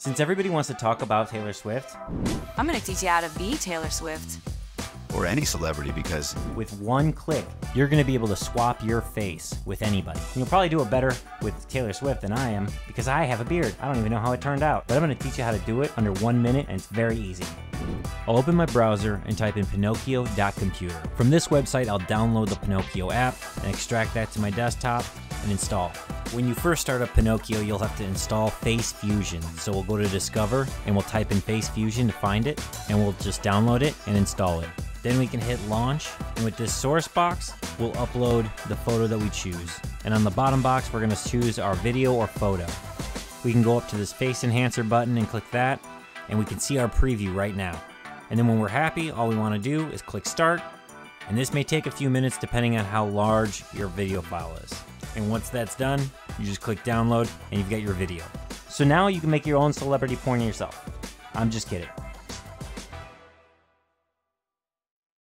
Since everybody wants to talk about Taylor Swift, I'm gonna teach you how to be Taylor Swift. Or any celebrity because with one click, you're going to be able to swap your face with anybody. And you'll probably do it better with Taylor Swift than I am because I have a beard. I don't even know how it turned out, but I'm going to teach you how to do it under one minute and it's very easy. I'll open my browser and type in pinokio.computer. From this website, I'll download the Pinokio app and extract that to my desktop and install. When you first start up Pinokio, you'll have to install Face Fusion. So we'll go to Discover and we'll type in Face Fusion to find it, and we'll just download it and install it. Then we can hit launch, and with this source box, we'll upload the photo that we choose. And on the bottom box, we're gonna choose our video or photo. We can go up to this face enhancer button and click that, and we can see our preview right now. And then when we're happy, all we wanna do is click start, and this may take a few minutes depending on how large your video file is. And once that's done, you just click download and you've got your video. So now you can make your own celebrity porn yourself. I'm just kidding.